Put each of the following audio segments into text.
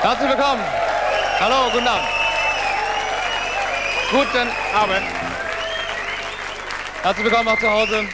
Herzlich willkommen. Hallo, guten Abend. Guten Abend. Herzlich willkommen auch zu Hause.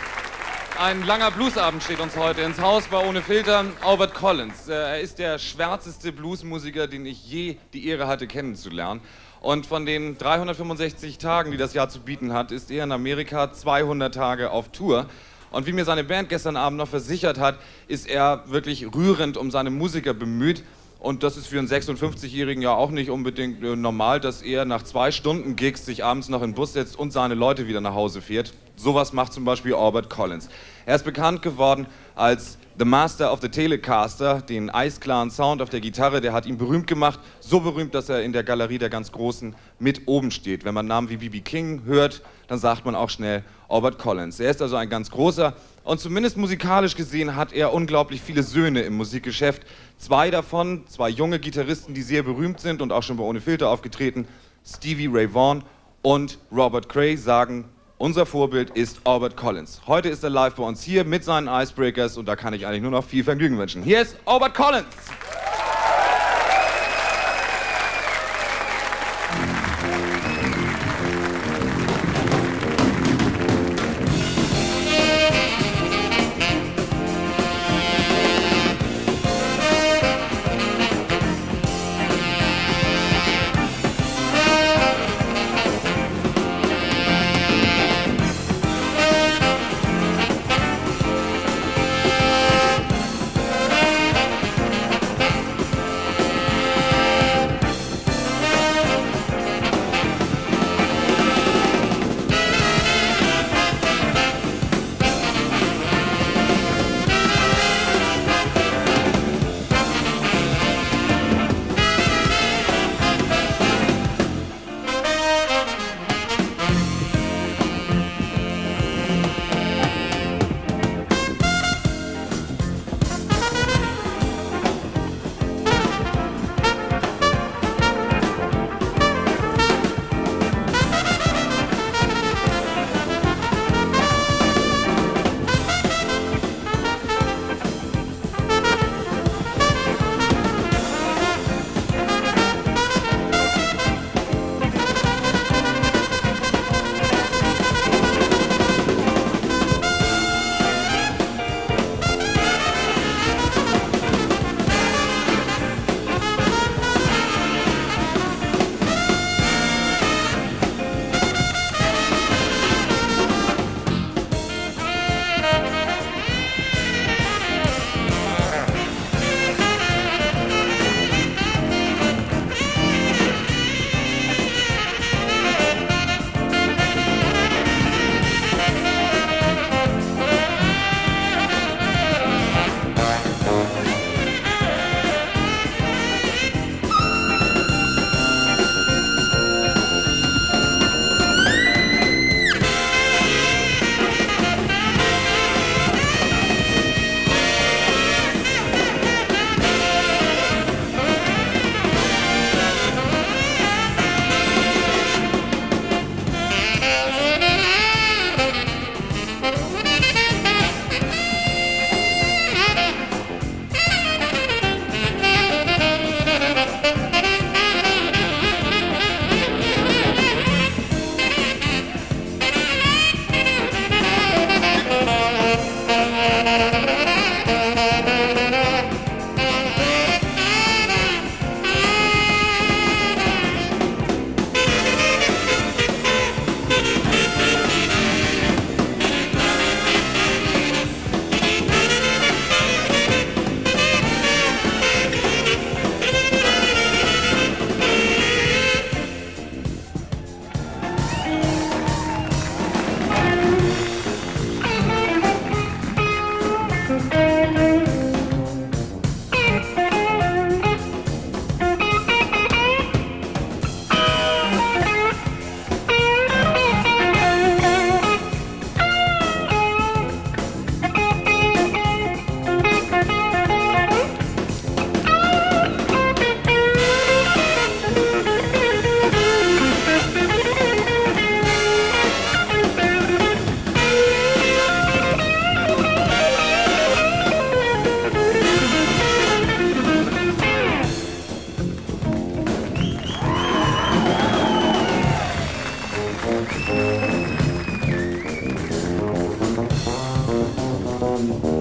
Ein langer Bluesabend steht uns heute ins Haus bei Ohne Filter. Albert Collins. Äh, Er ist der schwärzeste Bluesmusiker, den ich je die Ehre hatte kennenzulernen. Und von den 365 Tagen, die das Jahr zu bieten hat, ist er in Amerika 200 Tage auf Tour. Und wie mir seine Band gestern Abend noch versichert hat, ist er wirklich rührend um seine Musiker bemüht. Und das ist für einen 56-Jährigen ja auch nicht unbedingt äh, normal, dass er nach zwei Stunden Gigs sich abends noch in den Bus setzt und seine Leute wieder nach Hause fährt. Sowas macht zum Beispiel Albert Collins. Er ist bekannt geworden als The Master of the Telecaster, den eisklaren Sound auf der Gitarre, der hat ihn berühmt gemacht. So berühmt, dass er in der Galerie der ganz Großen mit oben steht. Wenn man Namen wie B.B. King hört, dann sagt man auch schnell Albert Collins. Er ist also ein ganz großer und zumindest musikalisch gesehen hat er unglaublich viele Söhne im Musikgeschäft. Zwei davon, zwei junge Gitarristen, die sehr berühmt sind und auch schon bei Ohne Filter aufgetreten, Stevie Ray Vaughan und Robert Cray, sagen, unser Vorbild ist Albert Collins. Heute ist er live bei uns hier mit seinen Icebreakers und da kann ich eigentlich nur noch viel Vergnügen wünschen. Hier ist Albert Collins. Somebody else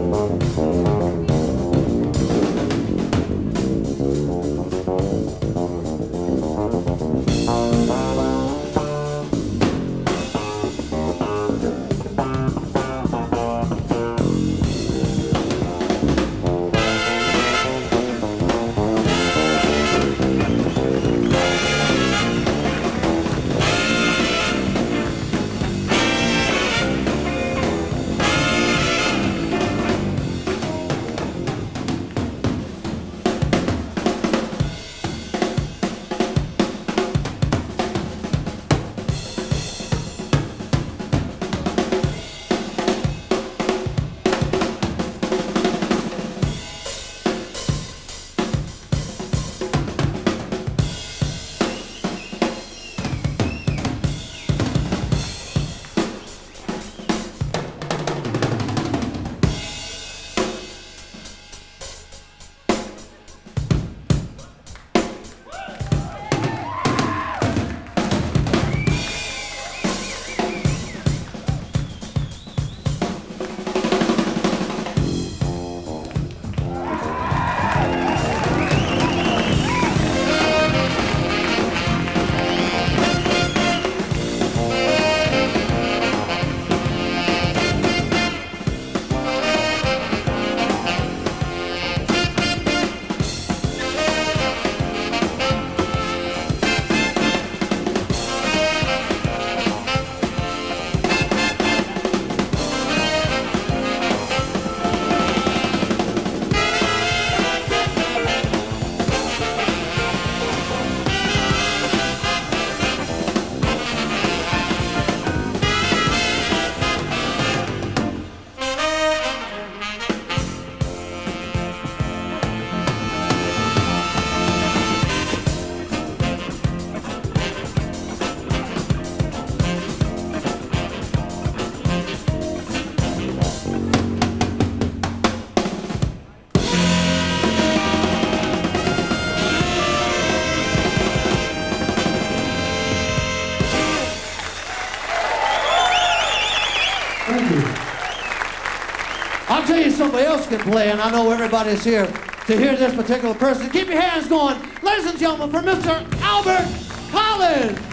can play, and I know everybody's here to hear this particular person. Keep your hands going, ladies and gentlemen, for Mr. Albert Collins.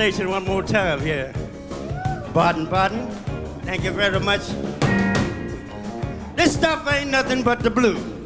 station one more time here. Baden Baden, thank you very much. This stuff ain't nothing but the blues.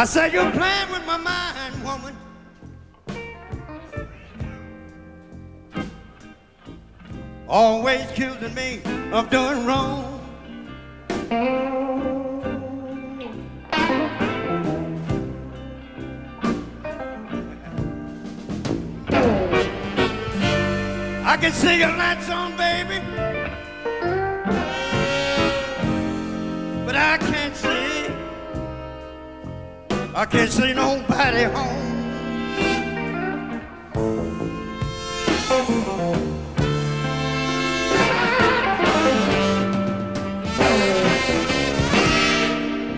I said you're playing with my mind, woman. Always accusing me of doing wrong. I can see your lights on, baby. But I can't see. I can't see nobody home.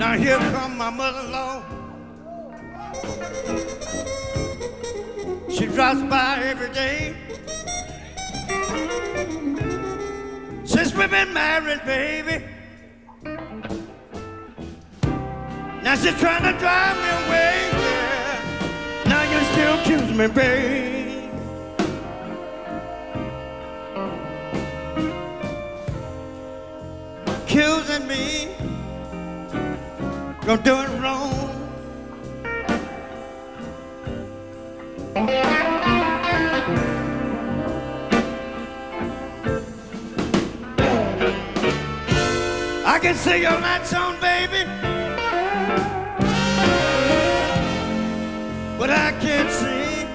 Now here come my mother-in-law. She drops by every day. Since we've been married, baby. Now she's trying to drive me away. Yeah. Now you still accuse me, babe. Accusing me of doing wrong. I can see your lights on, baby. But I can't see.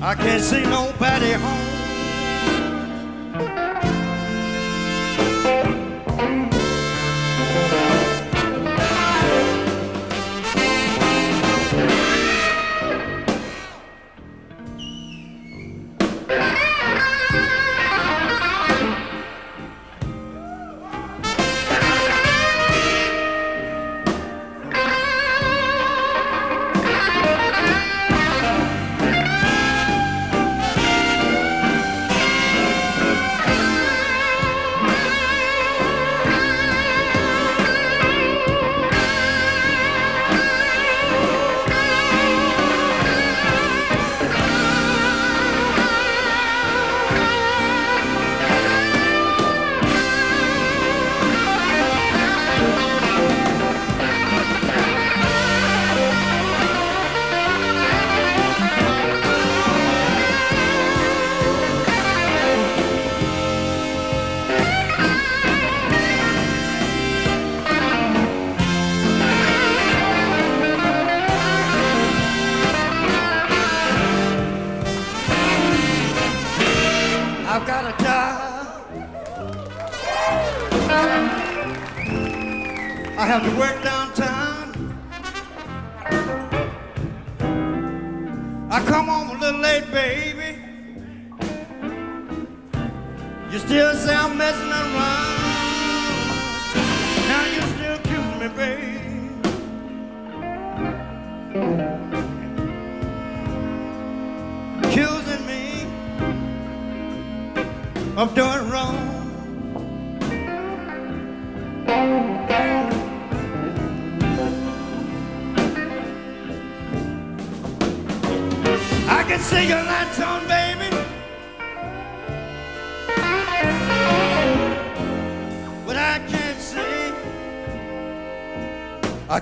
I can't see nobody home.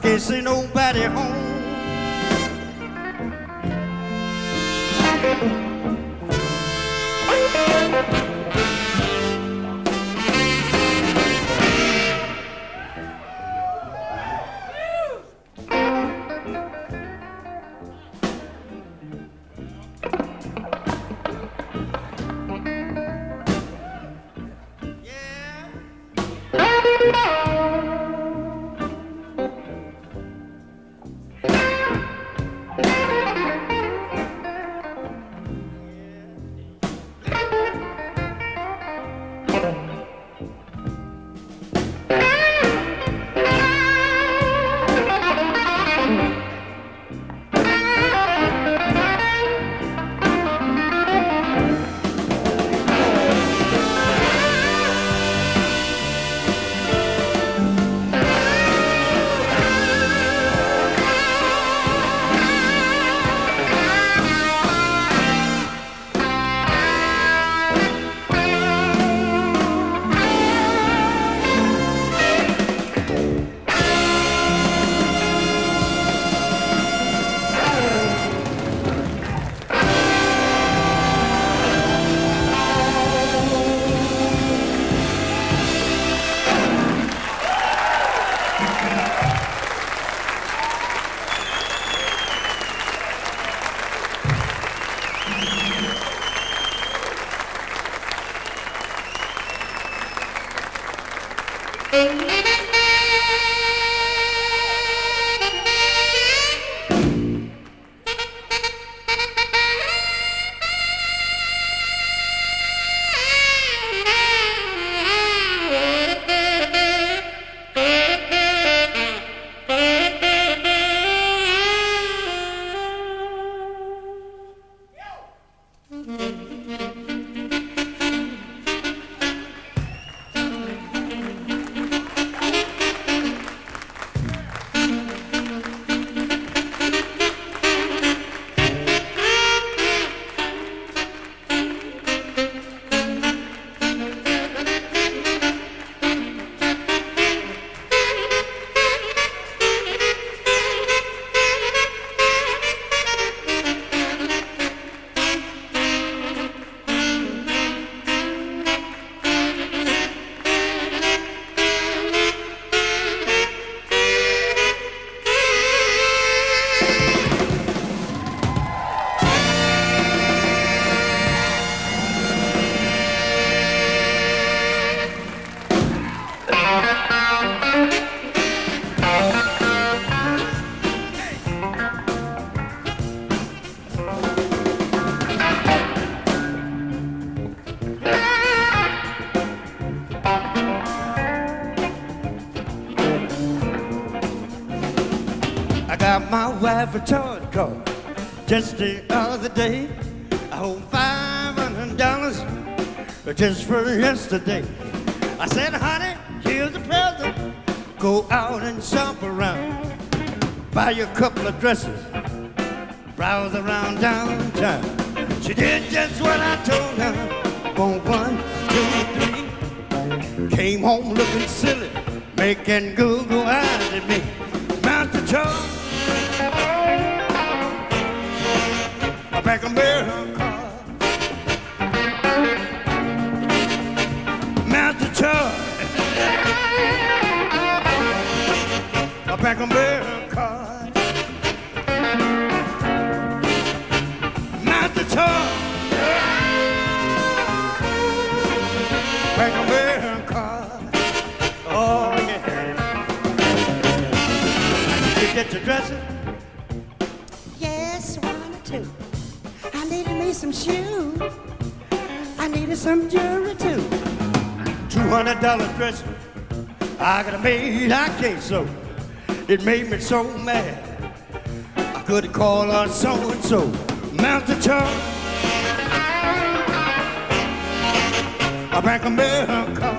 Can't see nobody home. Yeah. Just for yesterday. I said, honey, here's a present. Go out and shop around. Buy you a couple of dresses. Browse around downtown. She did just what I told her. On one, two, three. Came home looking silly, making Google I got I can't sew. It made me so mad. I couldn't call her so and so. Master Charge. I Bank America.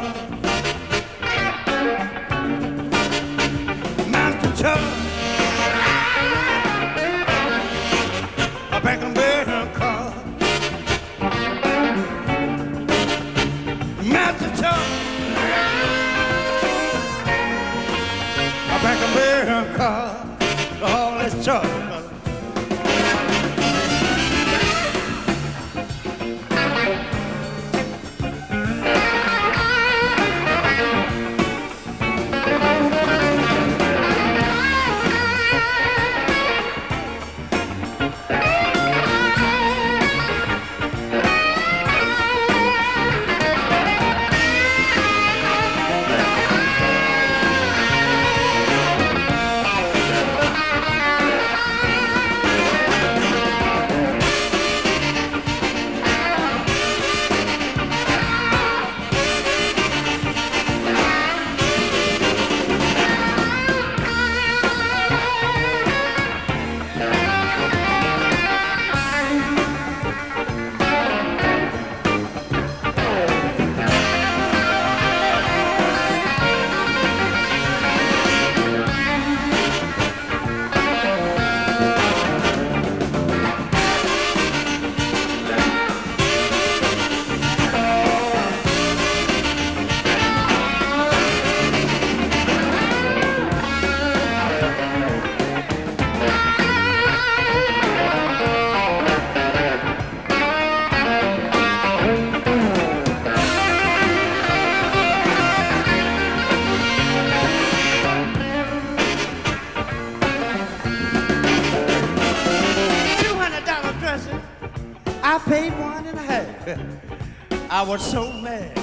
Was so mad.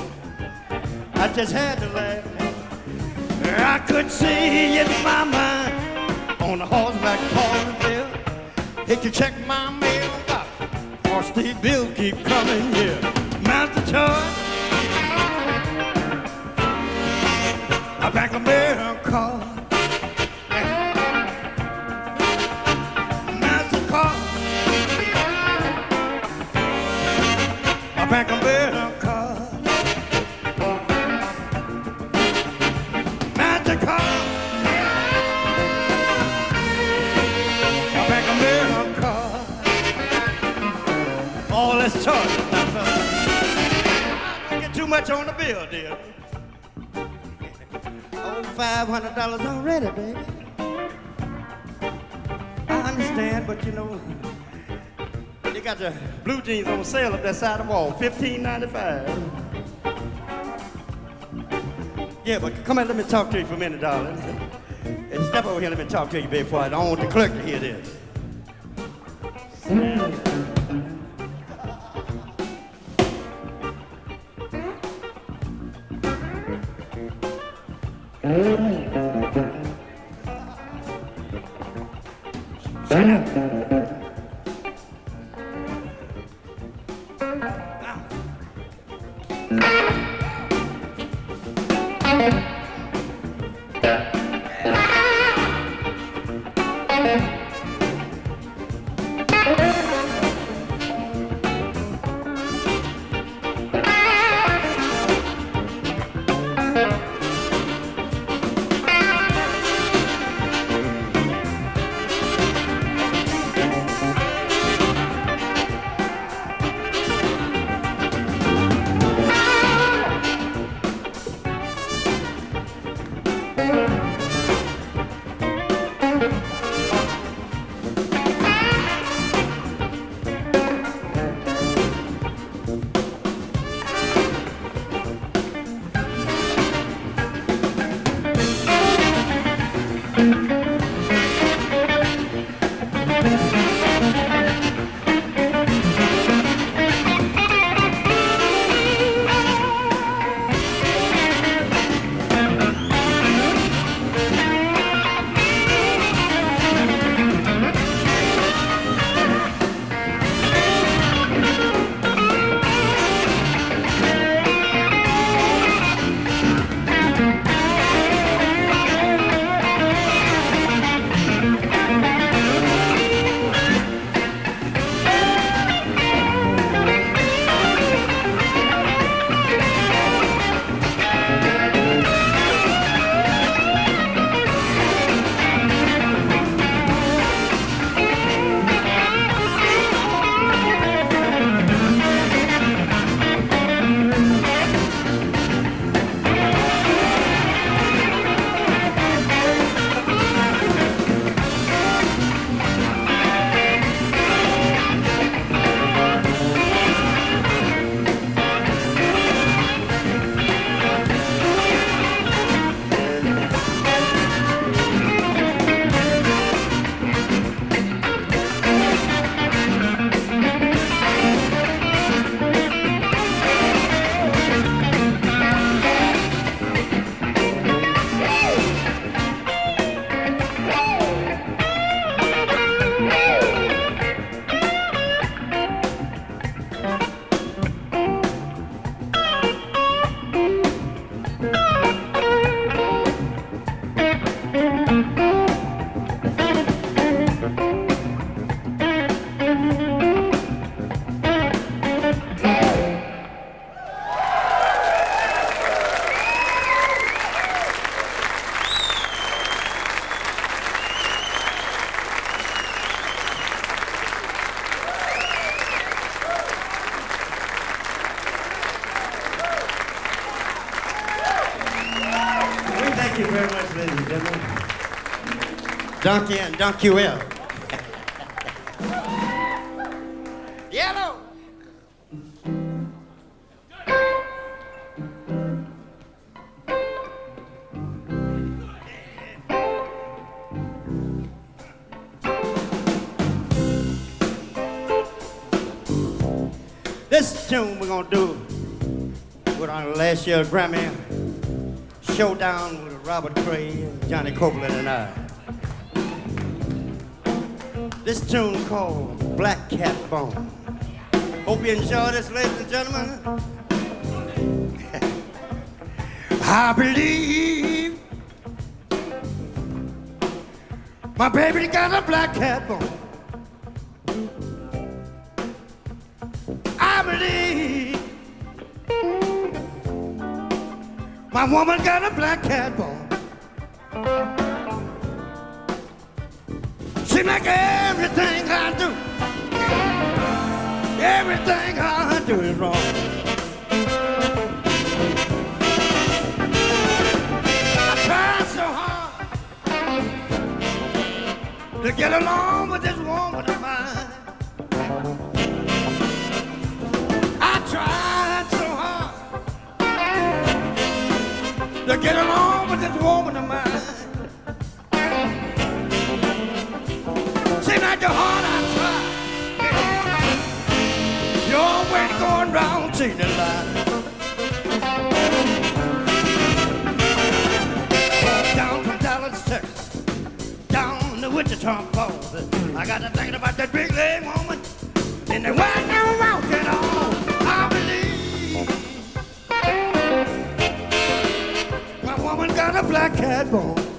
I just had they got the blue jeans on sale up that side of the wall, fifteen ninety five. Yeah, but come here, let me talk to you for a minute, darling. And step over here, let me talk to you, before I don't want the clerk to hear this. Donkey and Donkey Well. Yellow. This tune we're gonna do with our last year's Grammy showdown with Robert Cray, Johnny Copeland, and I. This tune called Black Cat Bone. Hope you enjoy this, ladies and gentlemen. I believe my baby got a black cat bone. I believe my woman got a black cat bone. Seems like everything I do, everything I do is wrong. I tried so hard to get along with this woman of mine. I tried so hard to get along with this woman of mine. Like hard I try. You're always going round saying the lie. Down from Dallas, Texas, down to Wichita Falls. I got to thinking about that big leg woman. And the way you walking on, I believe. My woman got a black cat bone.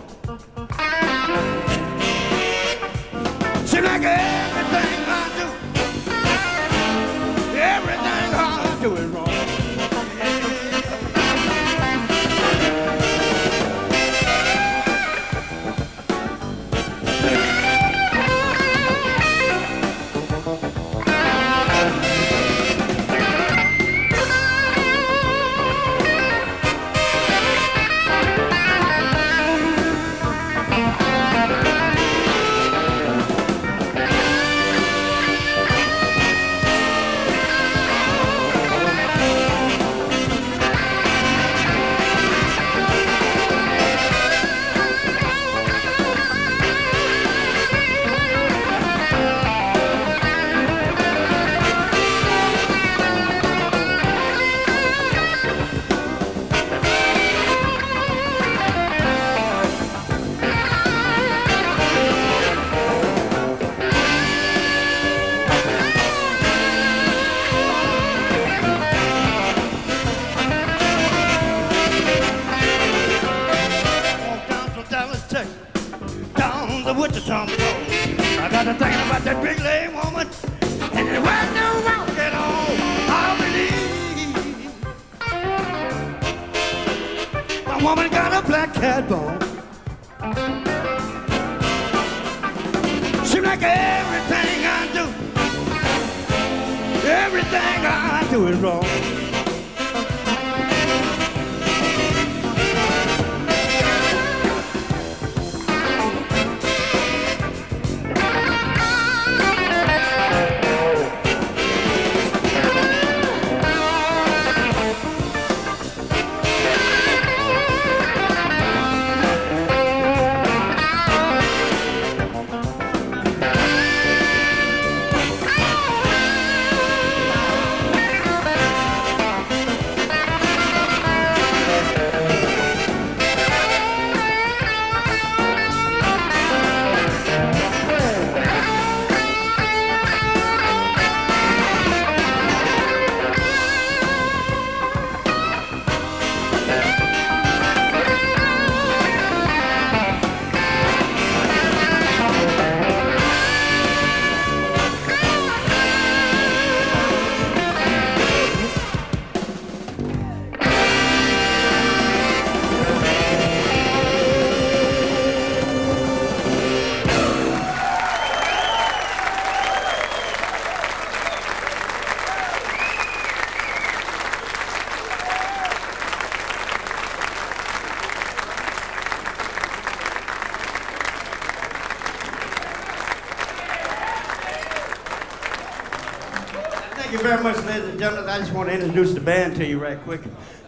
Just want to introduce the band to you right quick.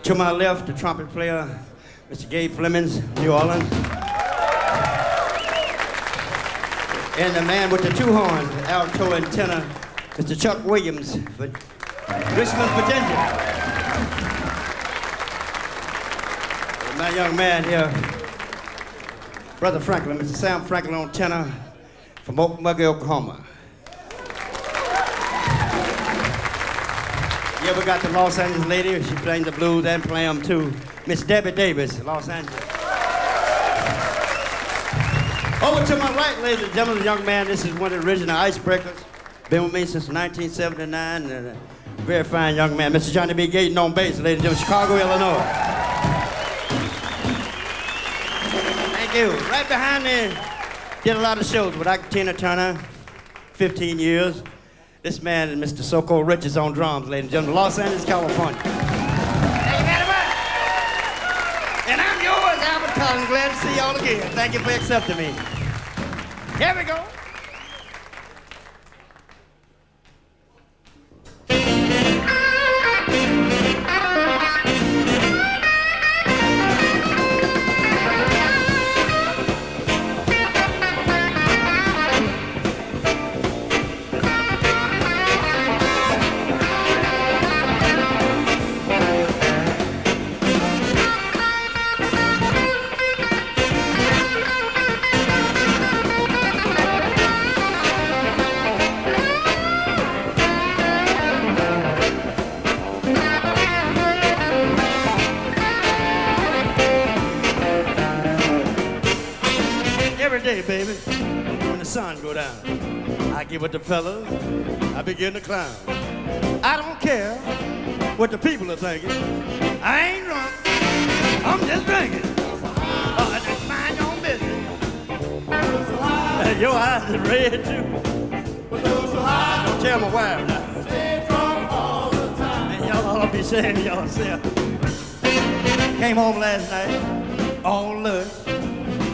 To my left, the trumpet player, Mr. Gabe Flemings, New Orleans. And the man with the two horns, alto and tenor, Mr. Chuck Williams, Richmond, Virginia. And my young man here, Brother Franklin, Mr. Sam Franklin on tenor from Okmulgee, Oklahoma. Yeah, we got the Los Angeles lady. She playing the blues and play them too. Miss Debbie Davies, Los Angeles. Over to my right, ladies and gentlemen, young man. This is one of the original icebreakers. Been with me since 1979. And a very fine young man, Mr. Johnny B. Gayden on bass, ladies and gentlemen, Chicago, Illinois. Thank you. Right behind me, did a lot of shows with Tina Turner, 15 years. This man is Mr. Soko Richards on drums, ladies and gentlemen, Los Angeles, California. And I'm yours, Albert Collins. Glad to see y'all again. Thank you for accepting me. Here we go. With the fellas, I begin to clown. I don't care what the people are thinking. I ain't drunk, I'm just drinking. Uh, just mind your own business. Uh, your eyes are red too. Don't tell my wife now. And y'all all be saying to yourself. Came home last night, all lunch,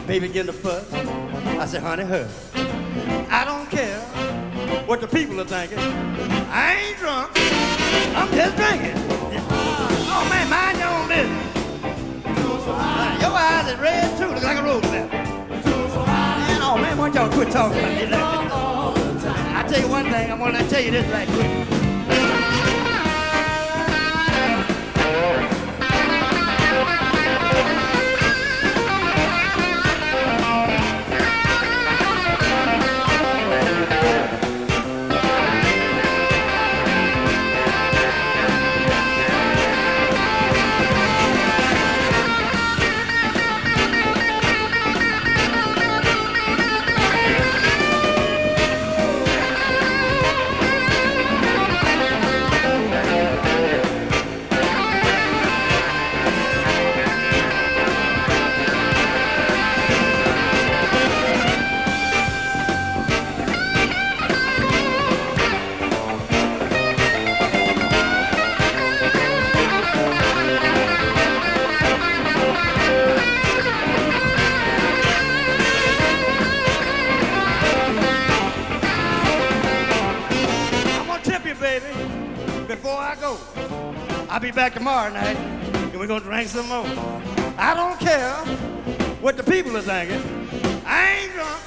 baby getting the fuss. I said, honey, her. I don't care what the people are thinking. I ain't drunk. I'm just drinking. Oh man, mind your own business. Your eyes are red too, look like a rose lamp. Man, oh man, why don't y'all quit talking about me like that? I tell you one thing, I'm gonna tell you this right quick. Back tomorrow night, and we're gonna drink some more. I don't care what the people are thinking. I ain't drunk.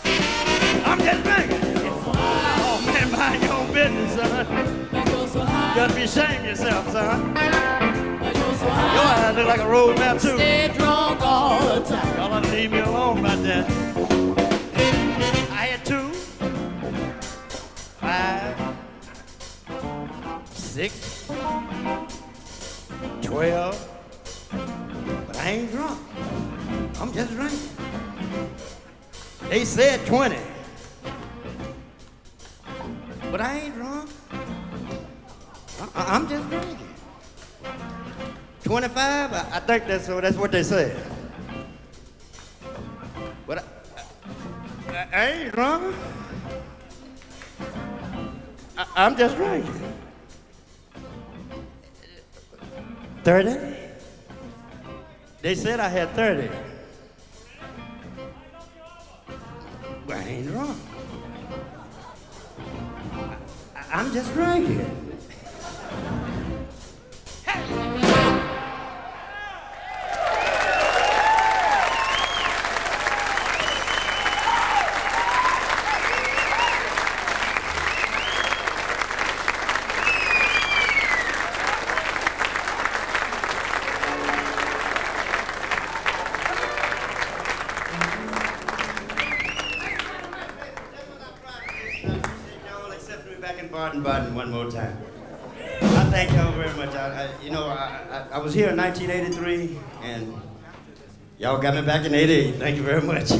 I'm just drinking. Oh man, mind your own business, son. You gotta be ashamed of yourself, son. Your eyes look like a road map too. Stay drunk all the time. Y'all ought to leave me alone about that. I had two, five, six, twelve, but I ain't drunk. I'm just drinking. They said 20, but I ain't drunk. I- I'm just drinking. 25, I, I think that's, that's what they said. But I, I, I ain't drunk. I, I'm just drinking. 30? They said I had 30. Me back in 88. Thank you very much.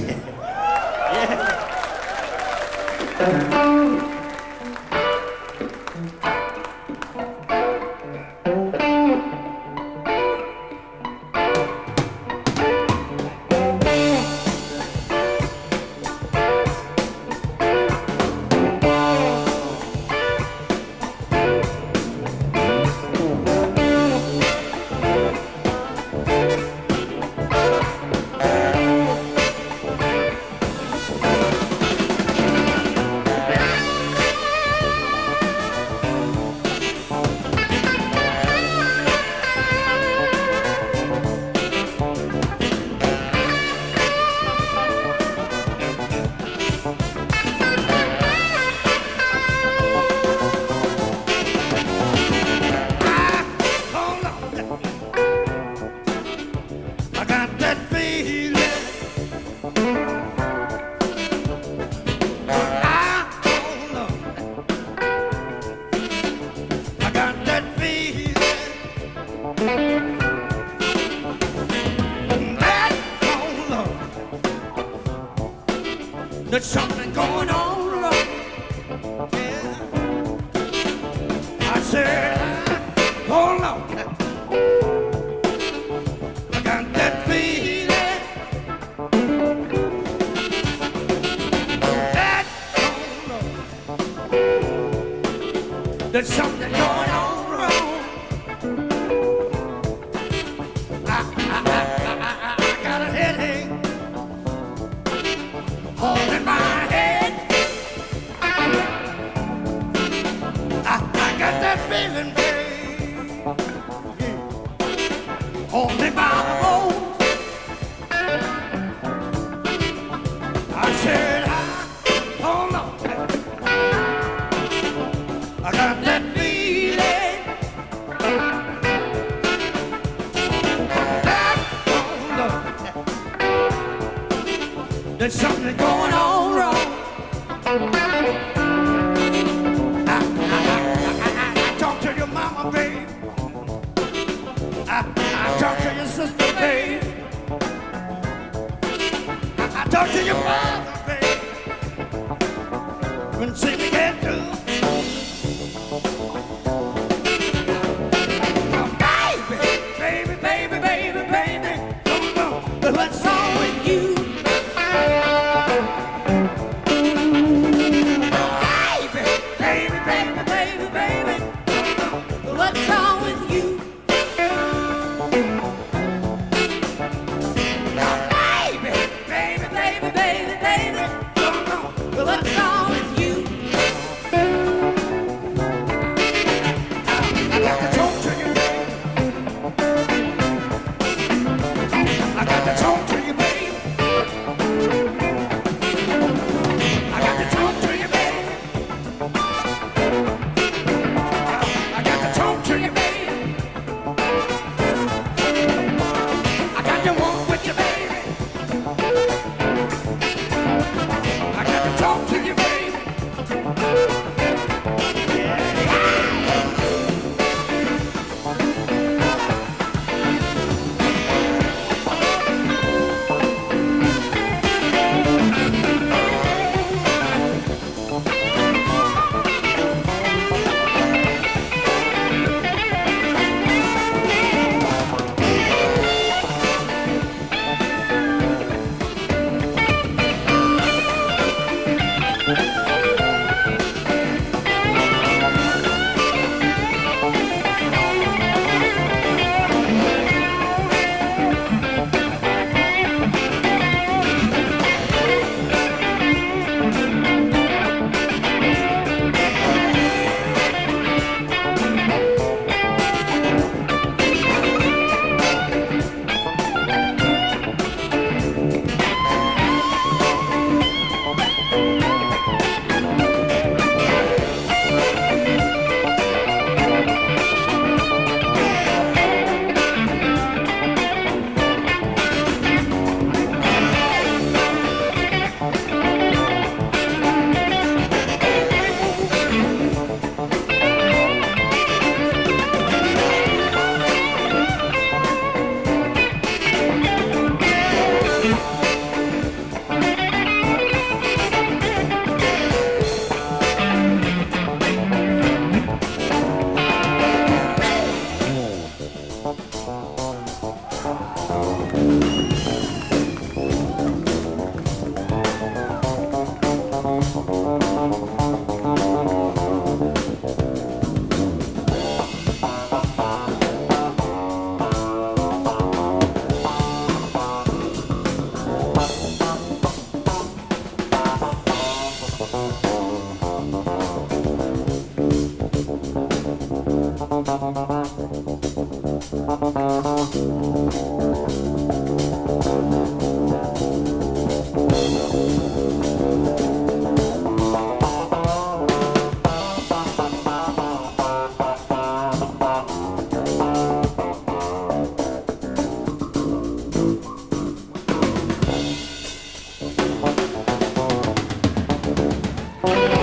We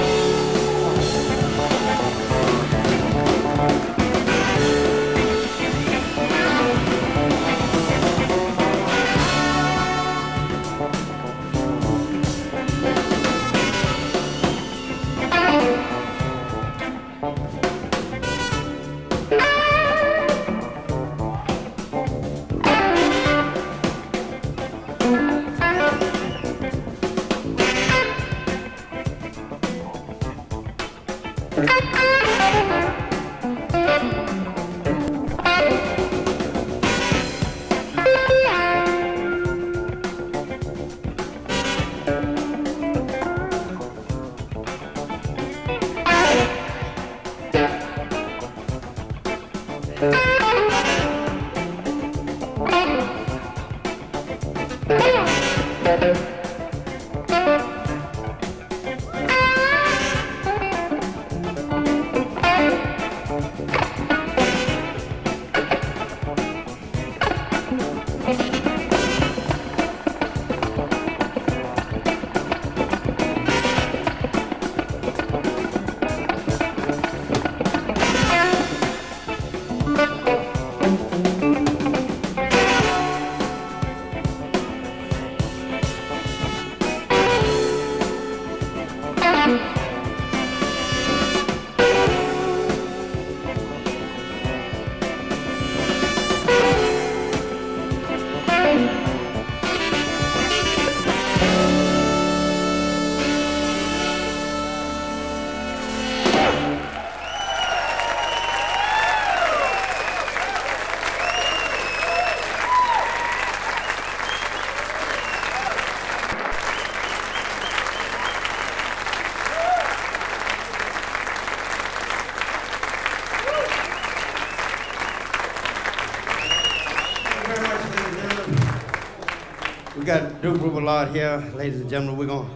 here, ladies and gentlemen. We're gonna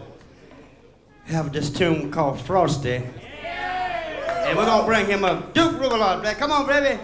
have this tune called Frosty. And we're gonna bring him up. Duke Robillard back. Come on, baby.